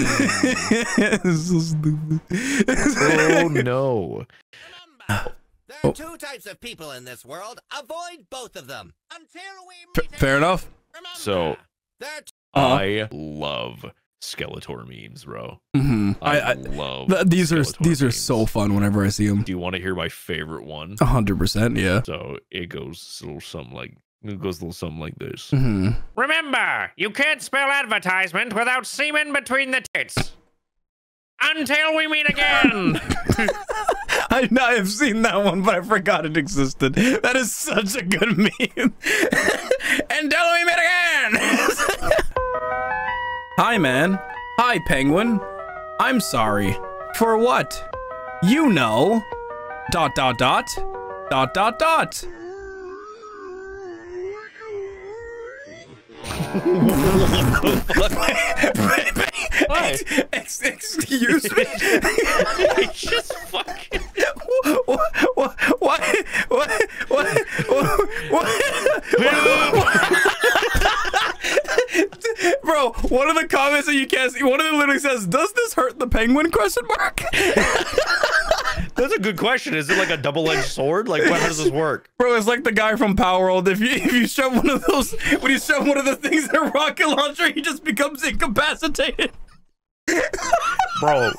This is so stupid. oh no. There are two types of people in this world. Avoid both of them. Until we F- fair enough. So There Uh-huh. I love Skeletor memes, bro. hmm I, I, I love th- these are Skeletor these are so fun whenever I see them. Do you want to hear my favorite one? A hundred percent. Yeah. So it goes a little something like it goes a little something like this. hmm Remember, you can't spell advertisement without semen between the tits. Until we meet again. I know I've seen that one, but I forgot it existed. That is such a good meme. Until we meet again. Hi, man. Hi, penguin. I'm sorry. For what? You know. Dot dot dot. Dot dot dot. Ex- ex- excuse me. just fucking. What? What? What? What? What? What? Bro, one of the comments that you can't see, one of them literally says, "Does this hurt the penguin?" Question mark. That's a good question. Is it like a double-edged sword? Like, what, how does this work? Bro, it's like the guy from Palworld. If you if you shove one of those, when you shove one of the things in a rocket launcher, he just becomes incapacitated. Bro,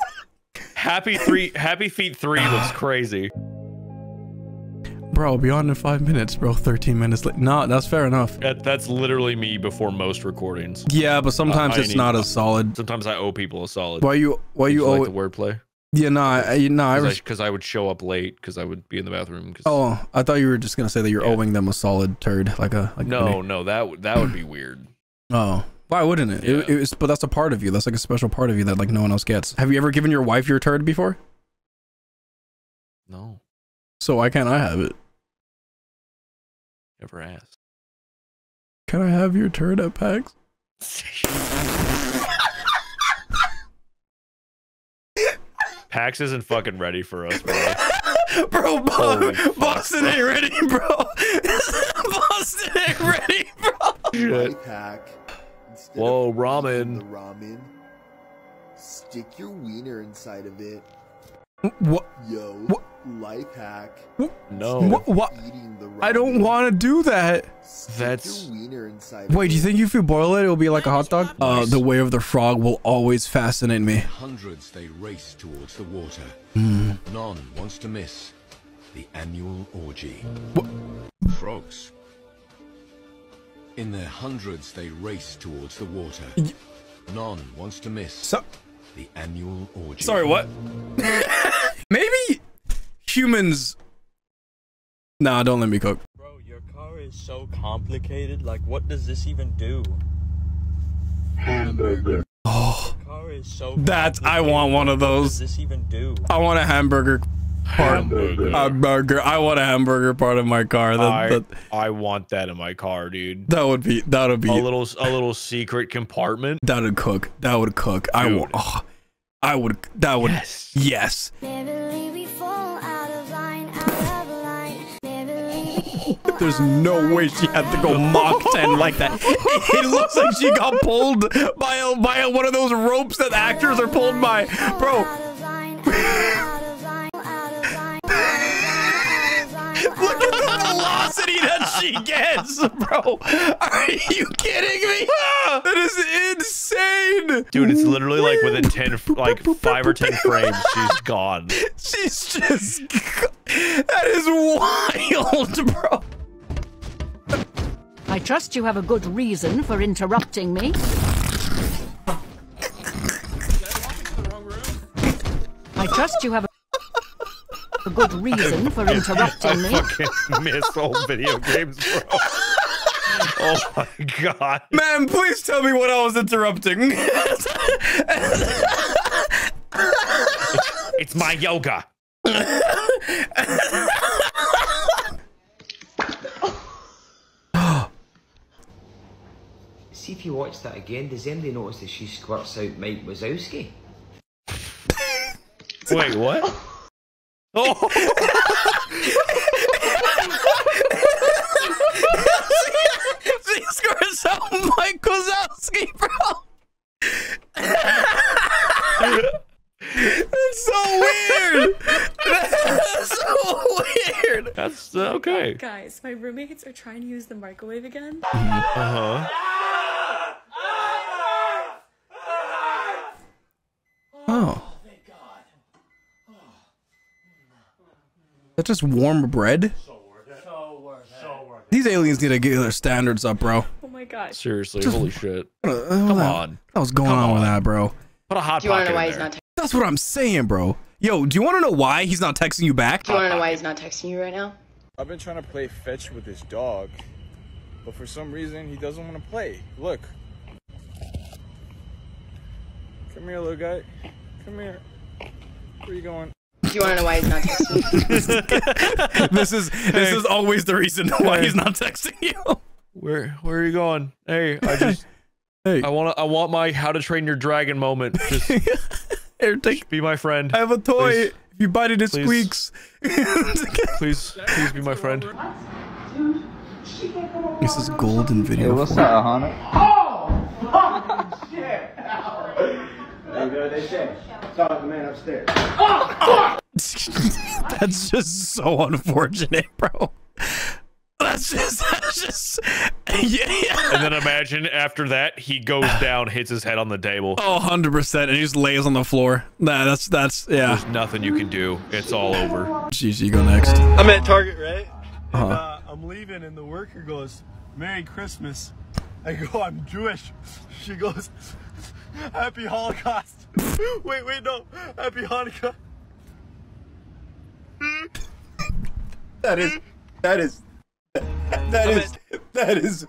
Happy three, Happy Feet three looks crazy. Bro, beyond in five minutes, bro. Thirteen minutes late. No, that's fair enough. That, that's literally me before most recordings. Yeah, but sometimes I it's not as solid. Sometimes I owe people a solid. Why you? Why you Did owe? like the wordplay? Yeah, no, I, no, I. Because I, I would show up late because I would be in the bathroom. oh, I thought you were just gonna say that you're owing them a solid turd, like a. Like no, no, that would that would be weird. Oh, why wouldn't it? It, it was, but that's a part of you. That's like a special part of you that like no one else gets. Have you ever given your wife your turd before? No. So why can't I have it? Never asked. Can I have your turd at PAX? Pax isn't fucking ready for us, bro. bro, Bo- fuck, Boston bro. ain't ready, bro. Boston ain't ready, bro. Shit. Pack. Whoa, ramen. The ramen. Stick your wiener inside of it. What? Yo. Life hack. No. What? what? Eating the ramen. I don't want to do that. That's Your inside Wait, do you think if you boil it, it'll be like a hot dog? Uh, the way of the frog will always fascinate me. Hundreds they race towards the water. Hmm. None wants to miss the annual orgy. Frogs. In their hundreds they race towards the water. None wants to miss So- the annual orgy. Sorry, what? Maybe humans. Nah, don't let me cook. Bro, your car is so complicated. Like, what does this even do? Hamburger. Oh, Your car is so. that's. I want one of What does those. this even do? I want a hamburger. Part. Hamburger. Hamburger. I want a hamburger part of my car. That, I, that, I want that in my car, dude. that would be. That would be. A little a little secret compartment. That would cook. That would cook. I Dude. would. Oh, I would. That would. Yes. Yes. There's no way she had to go Mach 10 like that. It looks like she got pulled by a, by a, one of those ropes that actors are pulled by. Bro. velocity that she gets, bro. Are you kidding me? That is insane. Dude, it's literally like within 10 like 5 or 10 frames she's gone. She's just. That is wild, bro. I trust you have a good reason for interrupting me. I trust you have a, a good reason for interrupting me. I me. fucking miss old video games, bro. Oh my god. Man, please tell me what I was interrupting. It's my yoga. See if you watch that again, does anybody notice that she squirts out Mike Wazowski? Wait, what? Oh, she scores out Mike Kozowski, bro. That's so weird. That's so weird. that's uh, okay. Guys, my roommates are trying to use the microwave again. Uh-huh. Oh. That's just warm bread? These aliens need to get their standards up, bro. Oh my gosh. Seriously, Just- holy shit. Come Come on. What's going Come on, with that, bro? Put a hot Do you pocket know why in he's there. not That's what I'm saying, bro. Yo, do you want to know why he's not texting you back? Do you want to know why he's not texting you right now? I've been trying to play fetch with this dog, but for some reason he doesn't want to play. Look. Come here, little guy. Come here. Where you going? Do you want to know why he's not texting you? this is this is always the reason why he's not texting you. Where where are you going? Hey, I just Hey. I want I want my how to train your dragon moment. Just Here, take. be my friend. I have a toy. Please. If you bite it, it Please. squeaks. Please, please be my friend. This is golden video. what's form. up, Hana? Oh! oh! Fucking shit! You know what they say? Talk to the man upstairs. That's just so unfortunate, bro. That's just, that's just, yeah. And then imagine after that he goes down, hits his head on the table. Oh, 100%. And he just lays on the floor. Nah, that's, that's, yeah. There's nothing you can do. It's all over. Jeez, you go next. I'm at Target, right? Uh-huh. uh, I'm leaving, and the worker goes, "Merry Christmas." I go, "I'm Jewish." She goes, "Happy Holocaust." wait, wait, no, Happy Hanukkah. That is, that is, that is, that is,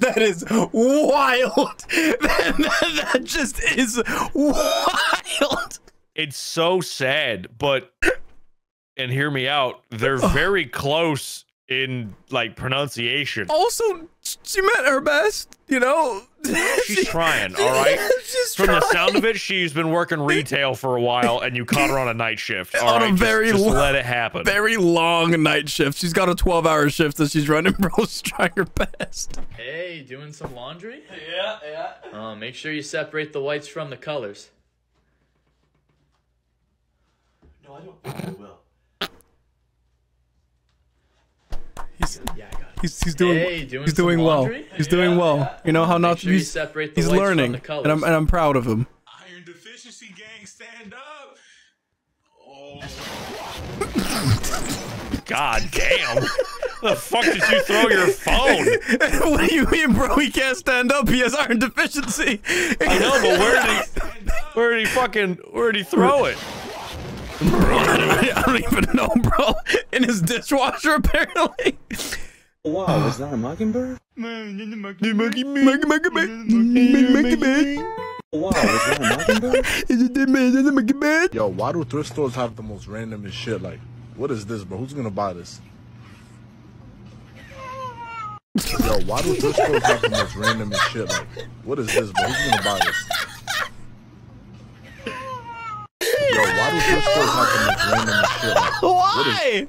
that is wild. That, that, that just is wild. It's so sad, but and hear me out. They're very close in like pronunciation. Also, she meant her best, you know. She's trying, all right. She's From the sound of it, she's been working retail for a while, and you caught her on a night shift. All on right, a very just, lo- let it happen. Very long night shift. She's got a 12 hour shift that she's running, bro. She's trying her best. Hey, doing some laundry? Yeah, yeah. Uh, make sure you separate the whites from the colors. No, I don't think I will. He's, he's, he's doing Hey, doing he's doing well. laundry? He's doing well. You know how not sure he's, separate the he's whites from learning, the and I'm and I'm proud of him. Iron deficiency gang, stand up. God damn. the fuck did you throw your phone? what do you mean, bro? He can't stand up. He has iron deficiency. I know, but where did he? Where did he fucking? Where did he throw it? Bro, I don't even know, bro. In his dishwasher, apparently. Oh, wow, was that a mockingbird? Monkey, oh, Wow, was that a mockingbird? Is it the man? Is it the monkey man? Yo, why do thrift stores have the most randomest shit? Like, what is this, bro? Who's gonna buy this? Yo, why do thrift stores have the most randomest shit? Like, what is this, bro? Who's gonna buy this? Yo, why do thrift stores have the most randomest shit? Like, what is-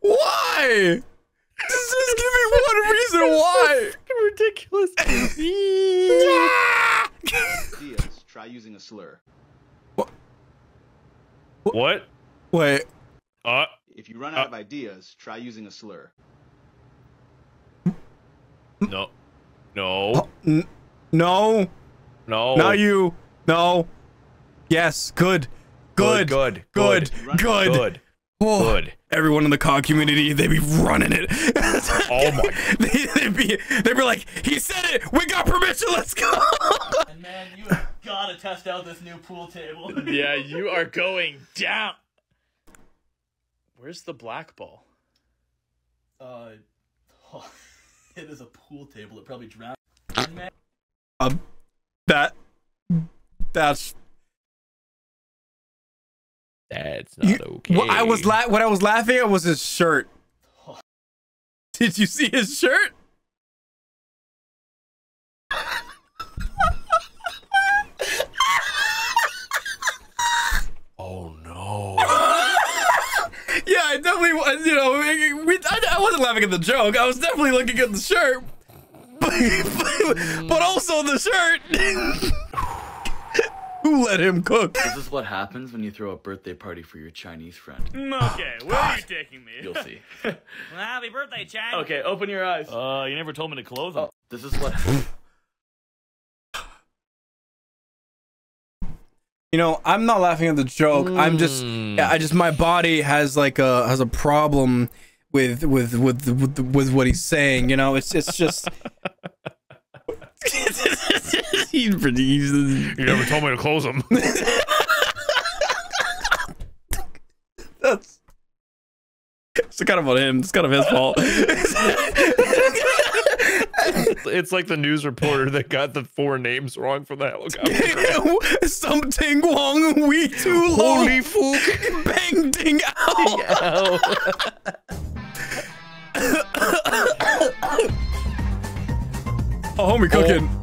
Why? Why? Just, just give me one reason why. Ridiculous. Diaz, try using a slur. What? What? Wait. Uh. If you run out of ideas, try using a slur. No. No. N- no. No. Not you. No. Yes. Good. Good. Good. Good. Good. Good. Good. Oh, Good. Everyone in the COD community, they'd be running it. Oh my. they, they be, they'd be like, he said it. We got permission. Let's go. And man, you gotta test out this new pool table. yeah, you are going down. Where's the black ball? Uh, it is a pool table. It probably drowned. Man, Um, that. That's. That's not okay. What I was la- What I was laughing at was his shirt. Did you see his shirt? Oh no. Yeah, I definitely was. You know, we, I, I wasn't laughing at the joke. I was definitely looking at the shirt, but, but also the shirt. Who let him cook? This is what happens when you throw a birthday party for your Chinese friend. Okay, where are you taking me? You'll see. well, happy birthday, Chang. Okay, open your eyes. Uh, you never told me to close them. This is what. You know, I'm not laughing at the joke. I'm just, yeah, I just, my body has like a has a problem with with with with, with what he's saying. You know, it's it's just. he's pretty. He's, You never told me to close them. That's. It's kind of on him. It's kind of his fault. it's like the news reporter that got the four names wrong from the helicopter. Something Wong We Too Long. Holy fuck. Bang Ding Ow. Oh, homie cooking. Hom-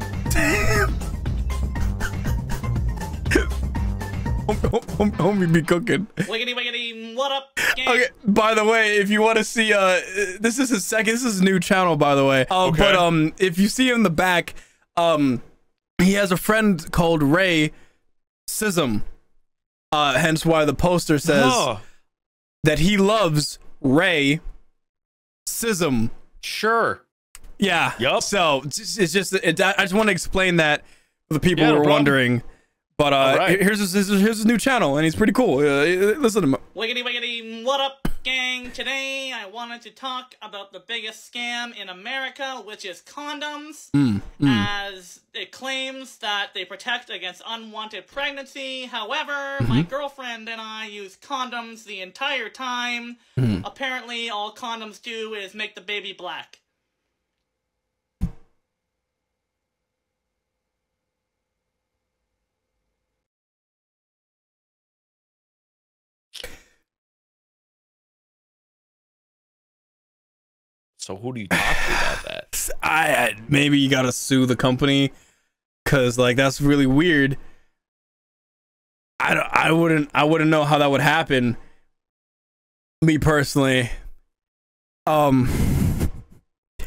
hom- homie be cooking. Wiggity wiggity, what up? gang? Okay. By the way, if you want to see, uh, this is his second. This is his new channel, by the way. Uh, Okay. But um, if you see him in the back, um, he has a friend called Ray Sism. Uh, hence why the poster says that he loves Ray Sism. Sure. Yeah. Yup. So it's just, it, I just want to explain that for the people Yeah, who no are problem. wondering. But uh, All right. here's his, here's his new channel, and he's pretty cool. Uh, listen to him. Wiggity wiggity, what up, gang? Today I wanted to talk about the biggest scam in America, which is condoms. Mm, mm. As it claims that they protect against unwanted pregnancy. However, my Mhm. girlfriend and I use condoms the entire time. Mhm. Apparently, all condoms do is make the baby black. So who do you talk to about that? I, I maybe you gotta sue the company because like that's really weird. I don't, I wouldn't I wouldn't know how that would happen. Me personally, um,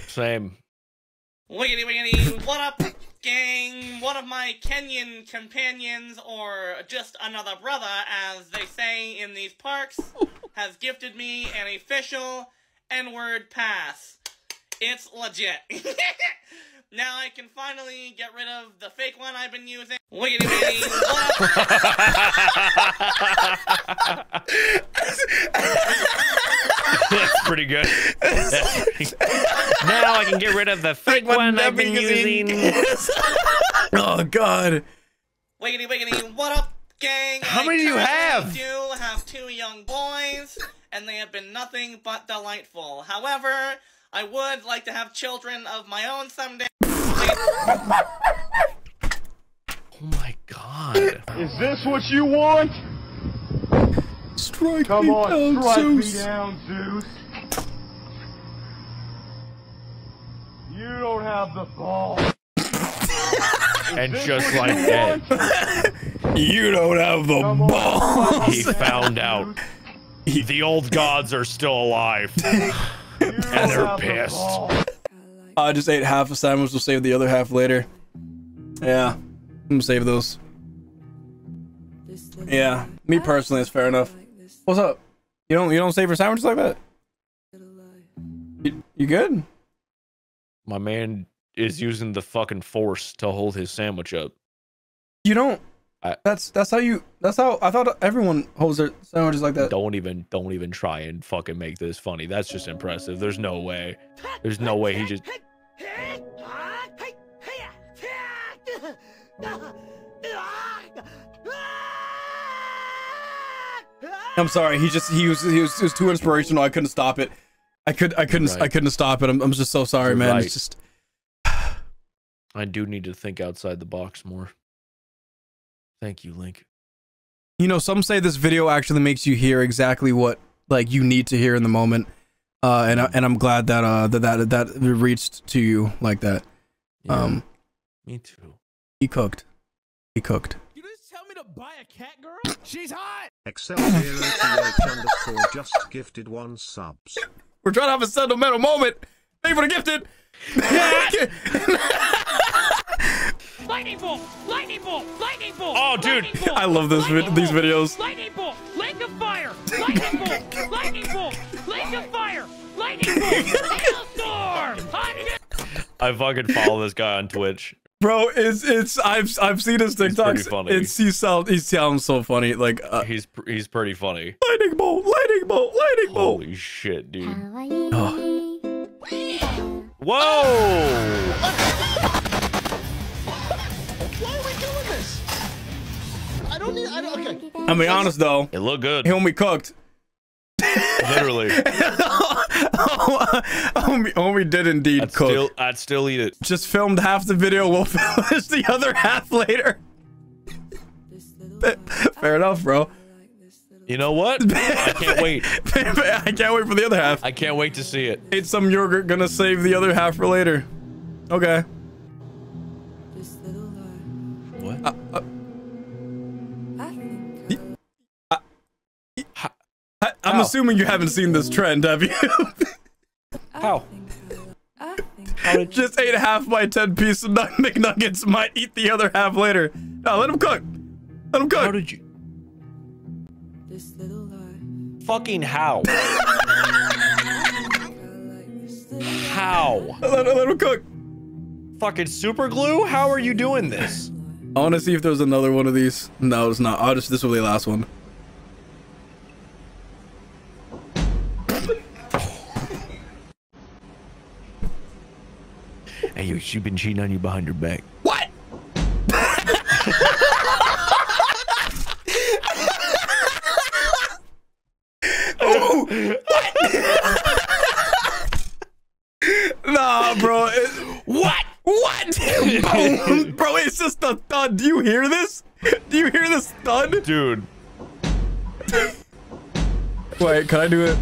Same. Wiggity wiggity, what up, gang? One of my Kenyan companions, or just another brother, as they say in these parks, has gifted me an official N-word pass. It's legit. now I can finally get rid of the fake one I've been using. Wiggity wiggity, what up? That's pretty good. Now I can get rid of the fake one I've been using. oh god, Wiggity wiggity, what up, gang? How I many do you currently have? do have two young boys, and they have been nothing but delightful. However, I would like to have children of my own someday. Oh my god. Is this what you want? Strike Come me on, down, strike Zeus. me down, Zeus. You don't have the ball. And just like that, you don't have the balls. he found out the old gods are still alive. and they're pissed. I just ate half a sandwich. We'll save the other half later. Yeah, I'm gonna save those. Yeah, me personally, it's fair enough. What's up? You don't you don't save your sandwiches like that? You, you good? My man is using the fucking force to hold his sandwich up. You don't. I- That's that's how you. That's how I thought everyone holds their sandwiches like that. Don't even don't even try and fucking make this funny. That's just impressive. There's no way. There's no way he just I'm sorry. He just he was he was, he was too inspirational. I couldn't stop it. I could I couldn't I couldn't stop it. I'm, I'm just so sorry, You're man. right. It's just I do need to think outside the box more. Thank you, Link. you know some say this video actually makes you hear exactly what like you need to hear in the moment. Uh, and I, and I'm glad that uh that that that reached to you like that. Um, Me too. he cooked. He cooked. You just tell me to buy a cat, girl. She's hot. Excel038 underscore just gifted one subs. We're trying to have a sentimental moment. Thank you for the gifted. Lightning bolt! Lightning bolt! Lightning bolt! Oh, dude. Bolt! I love this vid- these videos. Lightning bolt! Lake of fire! Lightning bolt! Lightning bolt! Lake of fire! Lightning bolt! Hailstorm! I fucking follow this guy on Twitch. Bro, it's it's I've I've seen his TikToks. pretty funny. It's he sound he sounds so funny. Like uh, He's pr- he's pretty funny. lightning bolt, lightning bolt, lightning bolt. Holy shit, dude. Oh. Whoa! Why are we doing this? I don't need. I don't. Okay. I'll be honest though. It looked good. Homie cooked. Literally. homie, homie did indeed I'd cook. still I'd still eat it. Just filmed half the video. We'll finish the other half later. Fair enough, bro. You know what? I can't wait. I can't wait for the other half. I can't wait to see it. Ate some yogurt. Gonna save the other half for later. Okay. Uh, uh, I, I'm How? assuming you haven't seen this trend, have you? How? I just ate half my 10 piece of nug- McNuggets, might eat the other half later. No, let him cook. Let him cook. How did you? Fucking how? how? Let, let him cook. Fucking super glue? How are you doing this? I want to see if there's another one of these. No, it's not. I'll just, this will be the last one. Hey, yo, she been cheating on you behind your back. What? oh, nah, bro. It- what? What? Boom. bro, it's just a thud. Do you hear this? Do you hear this thud? Dude. Wait, can I do it?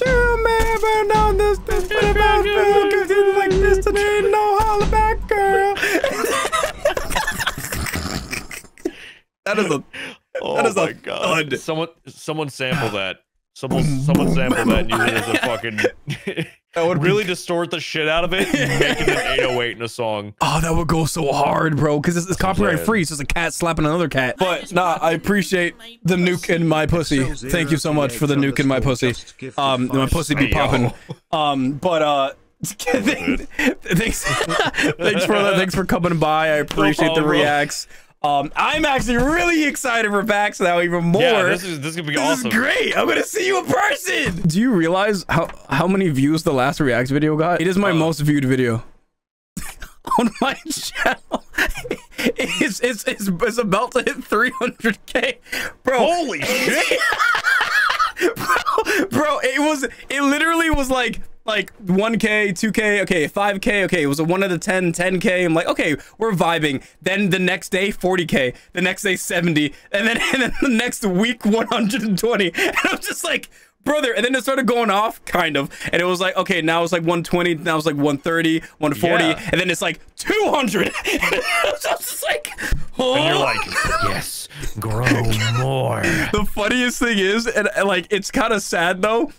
I burn down this, this, but I cause like this, and ain't no back, girl. that is a, Oh that is my a god! thud. Someone, someone sample that. Someone, someone sample that and use it as a fucking. That would really distort the shit out of it, and make it an 808 in a song. Oh, that would go so hard, bro, because it's, it's copyright saying. free. It's just a cat slapping another cat. But nah, I appreciate the nuke in my pussy. Thank you so much for the nuke in my pussy. Um, my pussy be popping. Um, but uh. thanks, thanks for thanks for coming by. I appreciate the reacts. Um, I'm actually really excited for Vax now, even more. Yeah, this is this is gonna be This awesome. This is great. I'm gonna see you in person. Do you realize how how many views the last React video got? It is Uh. my most viewed video on my channel. It's it's it's, it's about to hit 300k, bro. Holy shit! bro, bro, it was it literally was like like 1k 2k okay 5k okay it was a 1 out of 10 10k i'm like okay we're vibing then the next day 40k the next day 70 and then and then the next week 120 and i'm just like brother and then it started going off kind of and it was like okay now it's like 120 now it's like 130 140 Yeah. and then it's like 200 I was just like oh. And you're like, yes, grow more. the funniest thing is, and, and, like it's kind of sad though.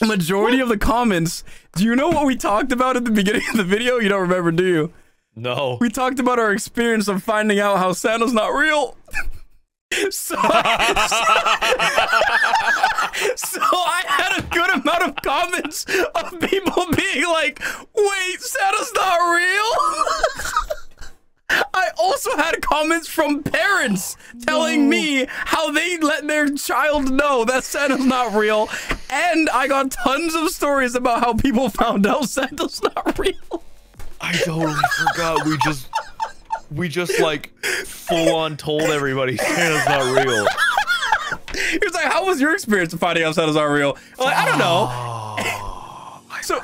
Majority of the comments. Do you know what we talked about at the beginning of the video? You don't remember, do you? No. We talked about our experience of finding out how Santa's not real. so, so I had a good amount of comments of people being like, "Wait, Santa's not real." I also had comments from parents telling me how they let their child know that Santa's not real. And I got tons of stories about how people found out Santa's not real. I totally forgot. We just we just like full on told everybody Santa's not real. He was like, How was your experience of finding out Santa's not real? I'm like, I don't know. Ah. so,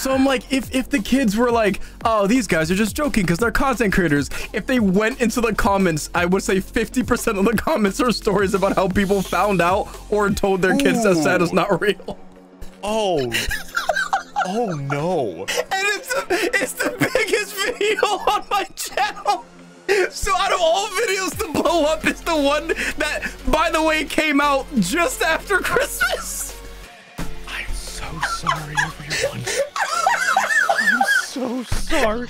So I'm like, if if the kids were like, oh, these guys are just joking because they're content creators, if they went into the comments, I would say 50% of the comments are stories about how people found out or told their kids that Ooh. Santa's not real. Oh. Oh no. And it's the, it's the biggest video on my channel. So out of all videos to blow up, it's the one that, by the way, came out just after Christmas. So sorry, everyone. I'm so sorry.